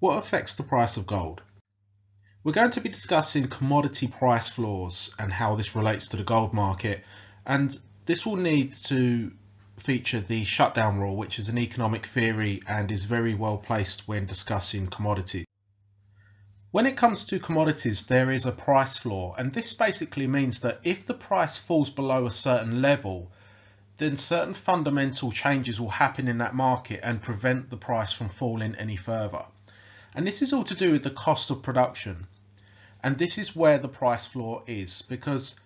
What affects the price of gold? We're going to be discussing commodity price floors and how this relates to the gold market and this will need to feature the shutdown rule which is an economic theory and is very well placed when discussing commodities. When it comes to commodities there is a price floor and this basically means that if the price falls below a certain level then certain fundamental changes will happen in that market and prevent the price from falling any further. And this is all to do with the cost of production. And this is where the price floor is because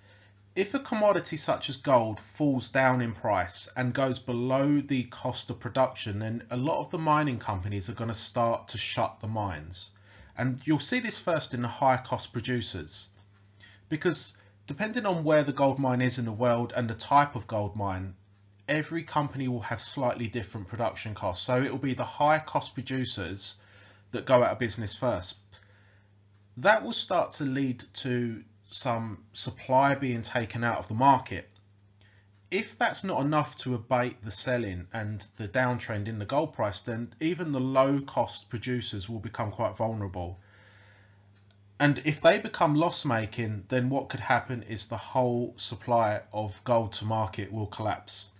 if a commodity such as gold falls down in price and goes below the cost of production, then a lot of the mining companies are going to start to shut the mines. And you'll see this first in the high cost producers because depending on where the gold mine is in the world and the type of gold mine, every company will have slightly different production costs. So it will be the high cost producers that go out of business first. That will start to lead to some supply being taken out of the market. If that's not enough to abate the selling and the downtrend in the gold price, then even the low cost producers will become quite vulnerable. And if they become loss making, then what could happen is the whole supply of gold to market will collapse.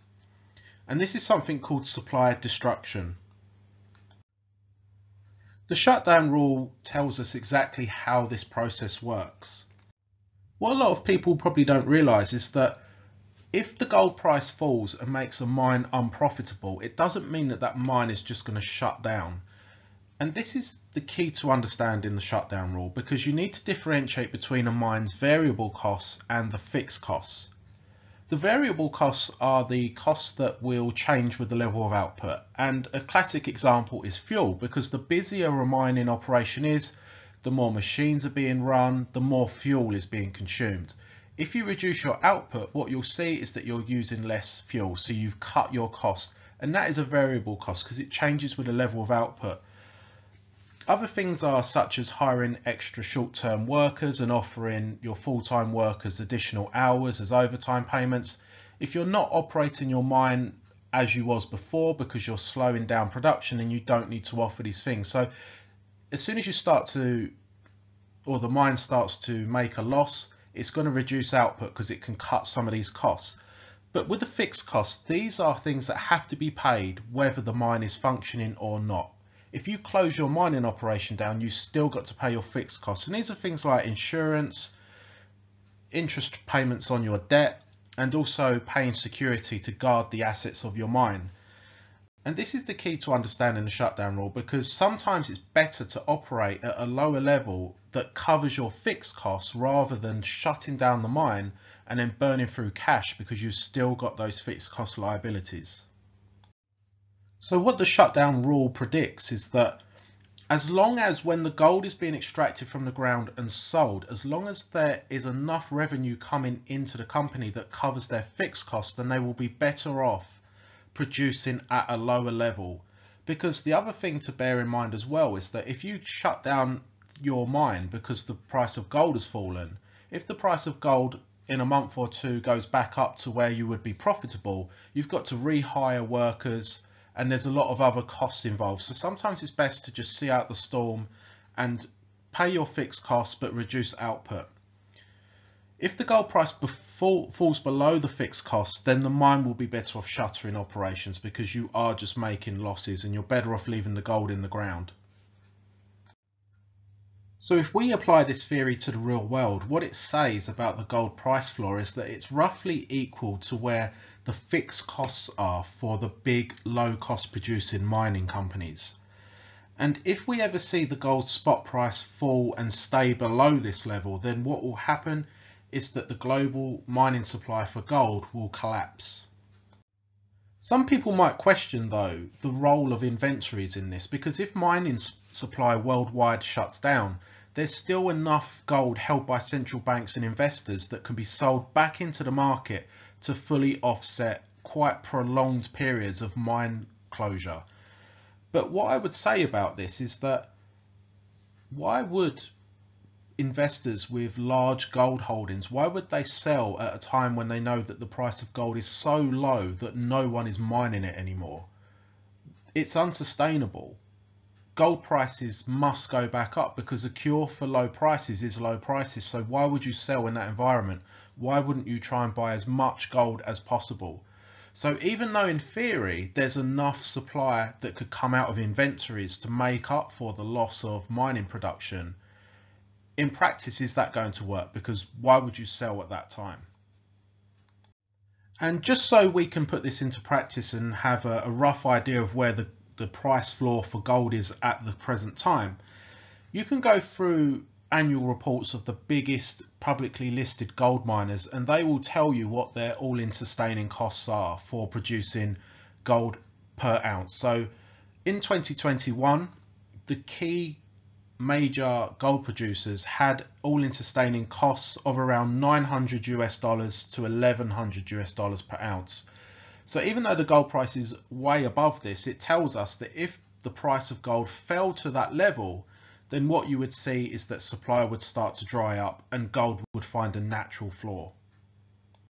And this is something called supply destruction. The shutdown rule tells us exactly how this process works. What a lot of people probably don't realise is that if the gold price falls and makes a mine unprofitable, it doesn't mean that that mine is just going to shut down. And this is the key to understanding the shutdown rule because you need to differentiate between a mine's variable costs and the fixed costs. The variable costs are the costs that will change with the level of output. And a classic example is fuel because the busier a mining operation is, the more machines are being run, the more fuel is being consumed. If you reduce your output, what you'll see is that you're using less fuel. So you've cut your cost and that is a variable cost because it changes with the level of output. Other things are such as hiring extra short-term workers and offering your full-time workers additional hours as overtime payments. If you're not operating your mine as you was before because you're slowing down production and you don't need to offer these things. So as soon as you start to, or the mine starts to make a loss, it's going to reduce output because it can cut some of these costs. But with the fixed costs, these are things that have to be paid whether the mine is functioning or not if you close your mining operation down, you still got to pay your fixed costs. And these are things like insurance, interest payments on your debt, and also paying security to guard the assets of your mine. And this is the key to understanding the shutdown rule because sometimes it's better to operate at a lower level that covers your fixed costs rather than shutting down the mine and then burning through cash because you've still got those fixed cost liabilities. So what the shutdown rule predicts is that as long as when the gold is being extracted from the ground and sold, as long as there is enough revenue coming into the company that covers their fixed costs, then they will be better off producing at a lower level. Because the other thing to bear in mind as well is that if you shut down your mine because the price of gold has fallen, if the price of gold in a month or two goes back up to where you would be profitable, you've got to rehire workers, and there's a lot of other costs involved. So sometimes it's best to just see out the storm and pay your fixed costs but reduce output. If the gold price falls below the fixed costs, then the mine will be better off shuttering operations because you are just making losses and you're better off leaving the gold in the ground. So if we apply this theory to the real world, what it says about the gold price floor is that it's roughly equal to where the fixed costs are for the big low cost producing mining companies. And if we ever see the gold spot price fall and stay below this level, then what will happen is that the global mining supply for gold will collapse. Some people might question though the role of inventories in this because if mining supply worldwide shuts down, there's still enough gold held by central banks and investors that can be sold back into the market to fully offset quite prolonged periods of mine closure. But what I would say about this is that why would investors with large gold holdings, why would they sell at a time when they know that the price of gold is so low that no one is mining it anymore? It's unsustainable gold prices must go back up because the cure for low prices is low prices. So why would you sell in that environment? Why wouldn't you try and buy as much gold as possible? So even though in theory there's enough supply that could come out of inventories to make up for the loss of mining production, in practice is that going to work? Because why would you sell at that time? And just so we can put this into practice and have a, a rough idea of where the, the price floor for gold is at the present time, you can go through annual reports of the biggest publicly listed gold miners and they will tell you what their all-in sustaining costs are for producing gold per ounce. So in 2021, the key major gold producers had all-in sustaining costs of around 900 US dollars to 1100 US dollars per ounce. So even though the gold price is way above this, it tells us that if the price of gold fell to that level, then what you would see is that supply would start to dry up and gold would find a natural floor.